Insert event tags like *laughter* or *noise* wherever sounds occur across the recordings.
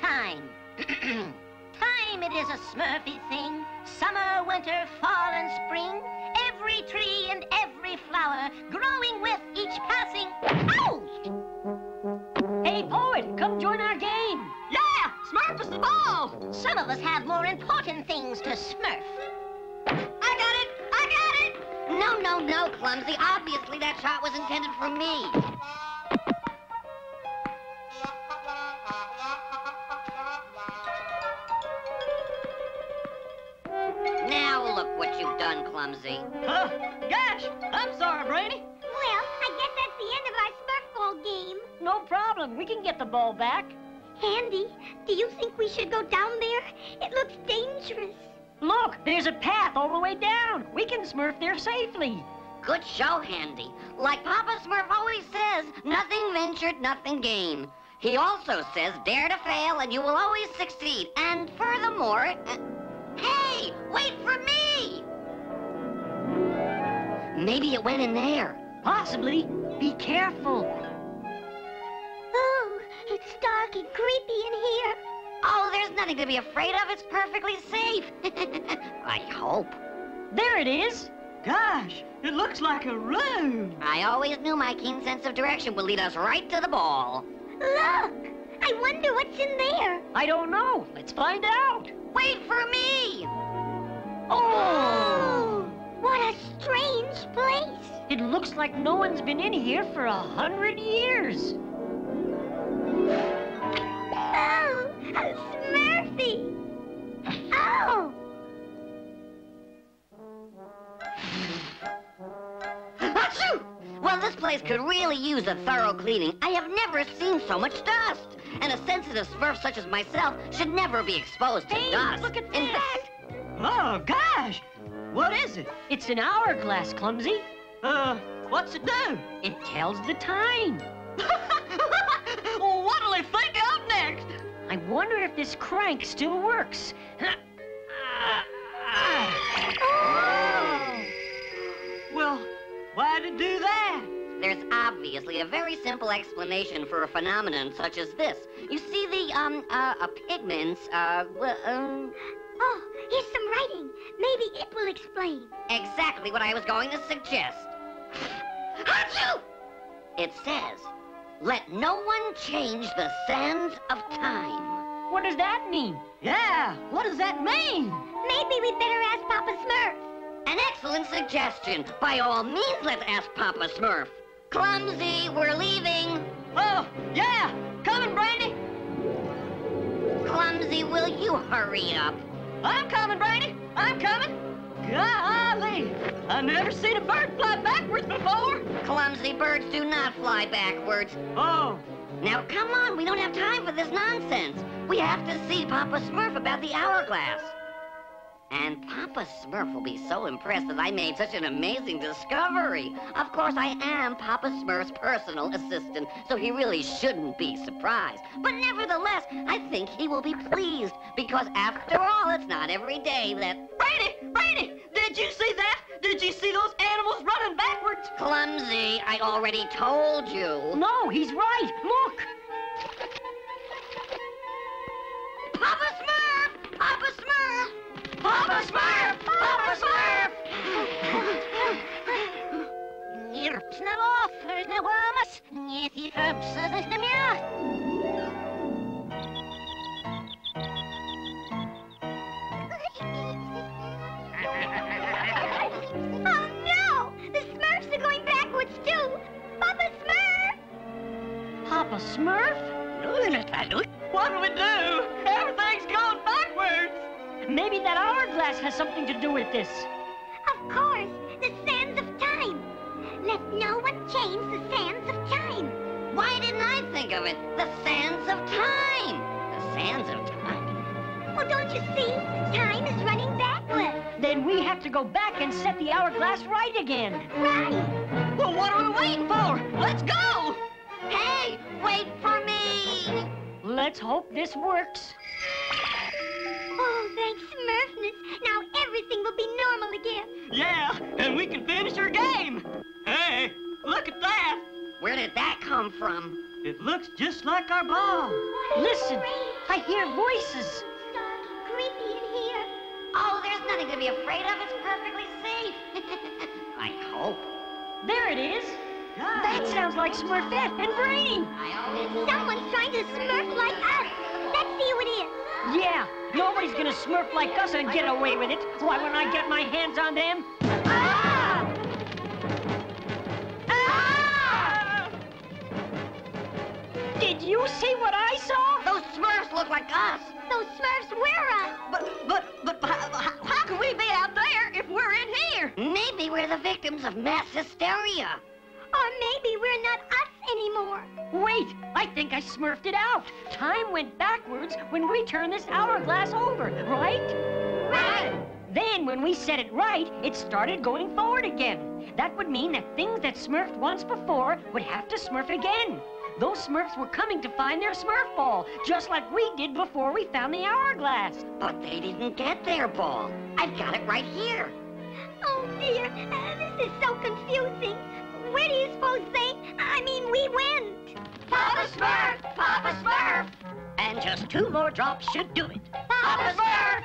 time. *clears throat* time, it is a smurfy thing. Summer, winter, fall, and spring. Every tree and every flower growing with each passing. Ow! Hey, poet, come join our game. Yeah! Smurf us the ball! Some of us have more important things to smurf. I got it! I got it! No, no, no, Clumsy. Obviously that shot was intended for me. Done, Huh? Gosh, I'm sorry, Brainy. Well, I guess that's the end of our Smurf Ball game. No problem. We can get the ball back. Handy, do you think we should go down there? It looks dangerous. Look, there's a path all the way down. We can smurf there safely. Good show, Handy. Like Papa Smurf always says, nothing ventured, nothing gained. He also says, dare to fail and you will always succeed. And furthermore, uh, *laughs* hey, wait for me! Maybe it went in there. Possibly. Be careful. Oh, it's dark and creepy in here. Oh, there's nothing to be afraid of. It's perfectly safe. *laughs* I hope. There it is. Gosh, it looks like a room. I always knew my keen sense of direction would lead us right to the ball. Look, I wonder what's in there. I don't know. Let's find out. Wait for me! Oh! What a strange place. It looks like no one's been in here for a hundred years. Oh, a Smurfy. Oh, Achoo! Well, this place could really use a thorough cleaning. I have never seen so much dust. And a sensitive smurf such as myself should never be exposed to Hey, dust. look at In this. fact, Oh, gosh! What is it? It's an hourglass, Clumsy. Uh, what's it do? It tells the time. well, *laughs* what'll he think of next? I wonder if this crank still works. oh. *laughs* Well, why'd it do that? there's obviously a very simple explanation for a phenomenon such as this. You see the, um, uh, uh pigments, uh, well, um, Oh, here's some writing. Maybe it will explain. exactly what I was going to suggest. Achoo! It says, let no one change the sands of time. What does that mean? Yeah, what does that mean? Maybe we'd better ask Papa Smurf. An excellent suggestion. By all means, let's ask Papa Smurf. Clumsy, we're leaving. Oh, yeah, coming, Brainy. Clumsy, will you hurry up? I'm coming, Brainy. I'm coming. Golly, I never seen a bird fly backwards before. Clumsy birds do not fly backwards. Oh, Now, come on, we don't have time for this nonsense. We have to see Papa Smurf about the hourglass. And Papa Smurf will be so impressed that I made such an amazing discovery. Of course, I am Papa Smurf's personal assistant, so he really shouldn't be surprised. But nevertheless, I think he will be pleased, because after all, it's not every day that... Brainy, Brainy, did you see that? Did you see those animals running backwards? Clumsy, I already told you. No, he's right. Look. Papa Smurf! Papa Smurf! Irpsna offers wamas, neti herbsas na mia. Oh no! The Smurfs are going backwards too! Papa Smurf! Papa Smurf? No, that's not What'll we do? Everything's going backwards. Maybe that hourglass has something to do with this. Of course, the sands of time. Let no one change the sands of time. Why didn't I think of it? The sands of time! The sands of time. Well, don't you see? Time is running backwards. Then we have to go back and set the hourglass right again. Right. Well, what are we waiting for? Let's go! Hey, wait for me! Let's hope this works. Thanks, Smurfness. Now everything will be normal again. Yeah, and we can finish our game. Hey, look at that. Where did that come from? It looks just like our ball. What Listen. I hear voices. Dark, creepy in here. Oh, there's nothing to be afraid of. It's perfectly safe. *laughs* I hope. There it is. That sounds like Smurfette and Brainy. Someone's trying to smurf like us. Let's see who it is. Yeah, nobody's gonna smurf like us and get away with it. Why, when I get my hands on them... Ah! Ah! Did you see what I saw? Those Smurfs look like us. Those smurfs were us. But, but, but, how, how- how can we be out there if we're in here? Maybe we're the victims of mass hysteria. Or maybe we're not us anymore. Wait, I think I smurfed it out. Time went backwards when we turned this hourglass over, right? Right. Then, when we set it right, it started going forward again. That would mean that things that smurfed once before would have to smurf again. Those smurfs were coming to find their smurf ball, just like we did before we found the hourglass. But they didn't get their ball. I've got it right here. Oh dear, uh, this is so confusing. Where do you suppose they, I mean, we went? Papa Smurf! Papa Smurf! And just two more drops should do it. Papa Smurf!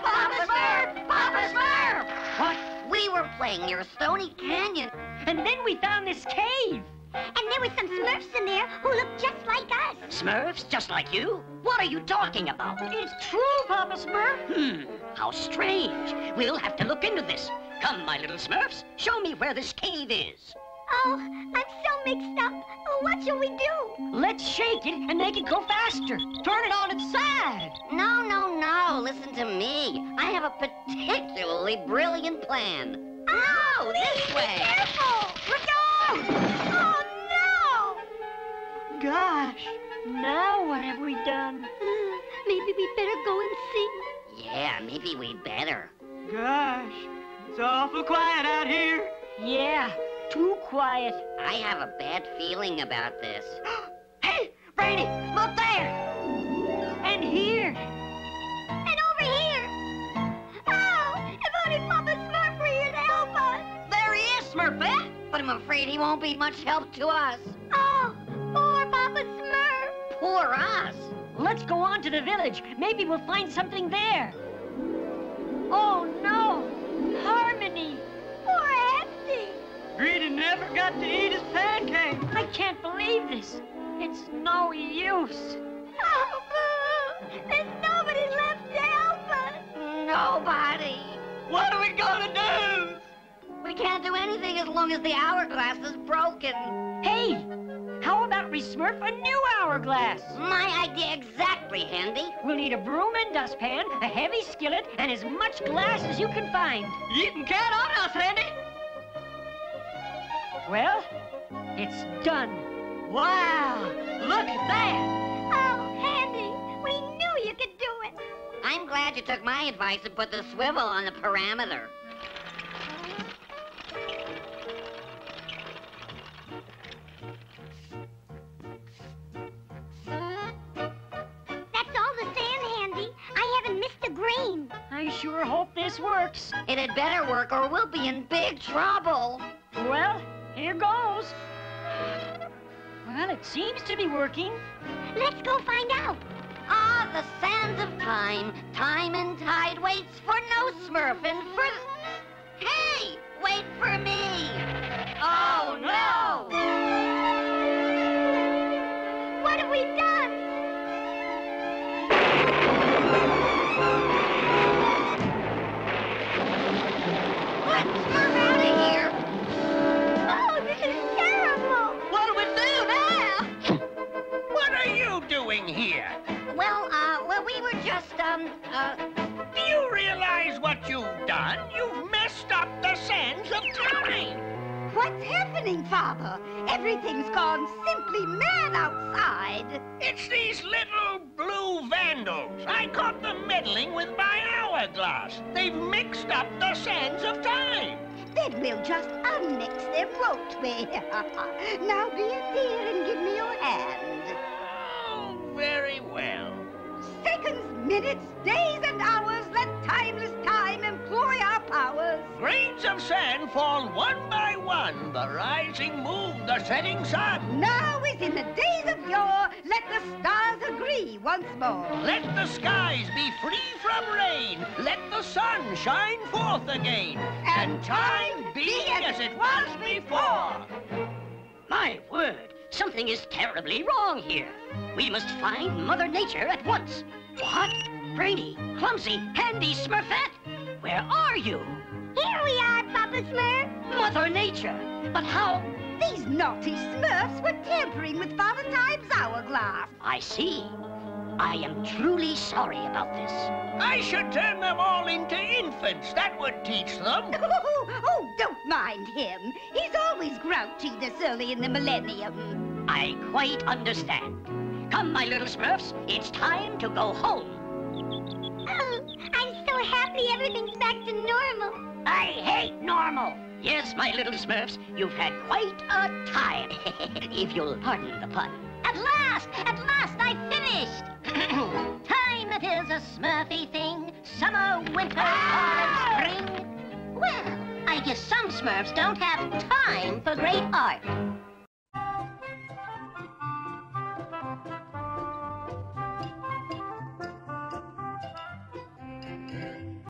Papa Smurf! Papa Smurf! What? We were playing near Stony Canyon. And then we found this cave. And there were some smurfs in there who looked just like us. Smurfs, just like you? What are you talking about? It's true, Papa Smurf. Hmm, how strange. We'll have to look into this. Come, my little Smurfs, show me where this cave is. Oh, I'm so mixed up. Oh, what shall we do? Let's shake it and make it go faster. Turn it on its side. No, no, no. Listen to me. I have a particularly brilliant plan. No, ah, this way. Careful! Look out! Oh, no! Gosh, now what have we done? no! Maybe we better go and see. Yeah, maybe we better. Gosh, it's awful quiet out here. Yeah, too quiet. I have a bad feeling about this. *gasps* Hey, Brainy, look there. And here. And over here! Oh, if only Papa Smurf were here to help us! There he is, Smurfette. Eh? But I'm afraid he won't be much help to us. Oh, poor Papa Smurf! Poor us. Let's go on to the village. Maybe we'll find something there. Oh, no. Harmony. Poor Hefty! Greedy never got to eat his pancake. I can't believe this. It's no use. Oh, boo! There's nobody left to help us! Nobody. What are we gonna do? We can't do anything as long as the hourglass is broken. Hey, how about we smurf a new hourglass? My idea exactly, Handy. We'll need a broom and dustpan, a heavy skillet, and as much glass as you can find. You can count on us, Handy. Well, it's done. Wow, look at that. Oh, Handy, we knew you could do it! I'm glad you took my advice and put the swivel on the parameter. That's all the sand, Handy. I haven't missed a grain. I sure hope this works. It had better work or we'll be in big trouble. Well, here goes. Well, it seems to be working. Let's go find out. Ah, the sands of time. Time and tide waits for no smurf and for... doing here? Well, uh, well, we were just, um, uh, Do you realize what you've done? You've messed up the sands of time. What's happening, Father? Everything's gone simply mad outside. It's these little blue vandals. I caught them meddling with my hourglass. They've mixed up the sands of time. Then we'll just unmix them, won't we? now be a dear and give me your hand. Very well. Seconds, minutes, days, and hours, let timeless time employ our powers. Grains of sand fall one by one. The rising moon, the setting sun. Now, as in the days of yore, let the stars agree once more. Let the skies be free from rain. Let the sun shine forth again. And time be as it was before. My word, something is terribly wrong here. We must find Mother Nature at once. What? Brainy, Clumsy, Handy Smurfette? Where are you? Here we are, Papa Smurf. Mother Nature! But how? These naughty Smurfs were tampering with Father Time's hourglass. I see. I am truly sorry about this. I should turn them all into infants. That would teach them. Oh, *laughs* oh, don't mind him. Grouchy this early in the hmm. millennium. I quite understand. Come, my little Smurfs, it's time to go home. Oh, I'm so happy everything's back to normal. I hate normal. Yes, my little Smurfs, you've had quite a time. *laughs* if you'll pardon the pun. At last, at last, I finished. *clears throat* Time it is a Smurfy thing. Summer, winter, some Smurfs don't have time for great art.